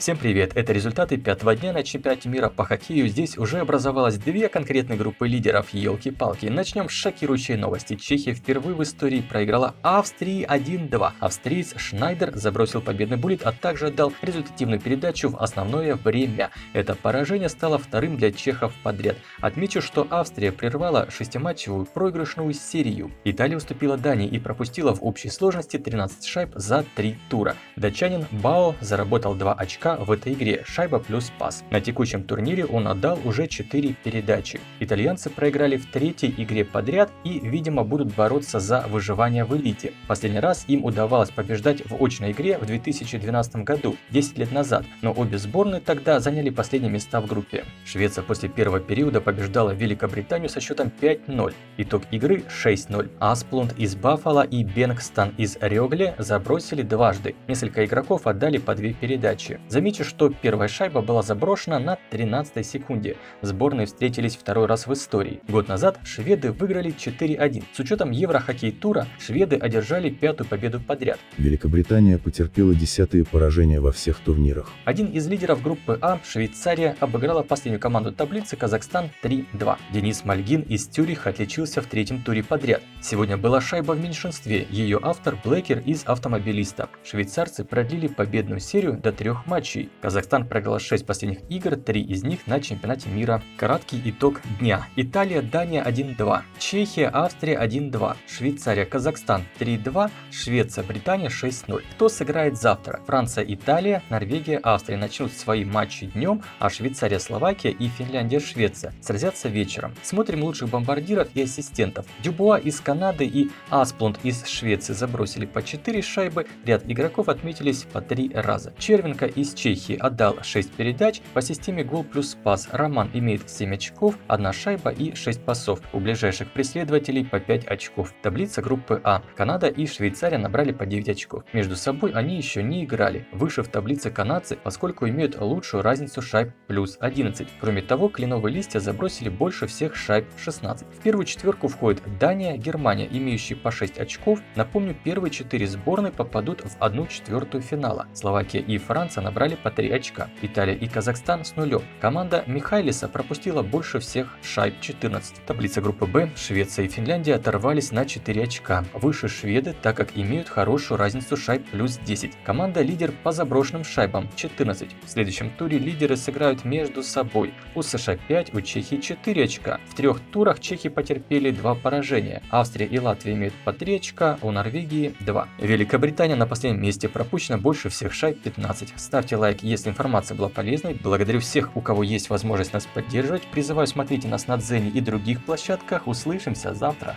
Всем привет, это результаты пятого дня на чемпионате мира по хоккею. Здесь уже образовалось две конкретные группы лидеров, елки-палки. Начнем с шокирующей новости. Чехия впервые в истории проиграла Австрии 1-2. Австриец Шнайдер забросил победный буллет, а также отдал результативную передачу в основное время. Это поражение стало вторым для чехов подряд. Отмечу, что Австрия прервала шестиматчевую проигрышную серию. Италия уступила Дании и пропустила в общей сложности 13 шайб за 3 тура. Датчанин Бао заработал 2 очка в этой игре, шайба плюс пас. На текущем турнире он отдал уже 4 передачи. Итальянцы проиграли в третьей игре подряд и, видимо, будут бороться за выживание в элите. Последний раз им удавалось побеждать в очной игре в 2012 году, 10 лет назад, но обе сборные тогда заняли последние места в группе. Швеция после первого периода побеждала Великобританию со счетом 5-0. Итог игры 6-0. Асплунд из Баффала и Бенгстон из Рёгле забросили дважды. Несколько игроков отдали по две передачи. За Замечу, что первая шайба была заброшена на 13 секунде. Сборные встретились второй раз в истории. Год назад шведы выиграли 4-1. С учетом Еврохоккей тура, шведы одержали пятую победу подряд. Великобритания потерпела десятые поражения во всех турнирах. Один из лидеров группы А, Швейцария, обыграла последнюю команду таблицы Казахстан 3-2. Денис Мальгин из Тюриха отличился в третьем туре подряд. Сегодня была шайба в меньшинстве, ее автор Блэкер из автомобилиста. Швейцарцы продлили победную серию до трех матчей матчей. Казахстан проиграл 6 последних игр, 3 из них на чемпионате мира. Краткий итог дня. Италия, Дания 1-2. Чехия, Австрия 1-2. Швейцария, Казахстан 3-2. Швеция, Британия 6-0. Кто сыграет завтра? Франция, Италия, Норвегия, Австрия начнут свои матчи днем, а Швейцария, Словакия и Финляндия, Швеция сразятся вечером. Смотрим лучших бомбардиров и ассистентов. Дюбуа из Канады и Асплунд из Швеции забросили по 4 шайбы, ряд игроков отметились по 3 раза. Червенко из Чехии отдал 6 передач по системе гол плюс пас. Роман имеет 7 очков, 1 шайба и 6 пасов. У ближайших преследователей по 5 очков. Таблица группы А. Канада и Швейцария набрали по 9 очков. Между собой они еще не играли. Выше в таблице канадцы, поскольку имеют лучшую разницу шайб плюс 11. Кроме того, кленовые листья забросили больше всех шайб 16. В первую четверку входит Дания, Германия, имеющие по 6 очков. Напомню, первые 4 сборные попадут в 1 четвертую финала. Словакия и Франция набрали набрали по 3 очка. Италия и Казахстан с нулем. Команда Михайлиса пропустила больше всех шайб 14. Таблица группы Б. Швеция и Финляндия оторвались на 4 очка. Выше шведы, так как имеют хорошую разницу шайб плюс 10. Команда лидер по заброшенным шайбам 14. В следующем туре лидеры сыграют между собой. У США 5, у Чехии 4 очка. В трех турах чехи потерпели 2 поражения. Австрия и Латвия имеют по 3 очка, у Норвегии 2. Великобритания на последнем месте пропущена больше всех шайб 15. Ставьте лайк, если информация была полезной. Благодарю всех, у кого есть возможность нас поддерживать. Призываю смотреть нас на Дзене и других площадках. Услышимся завтра.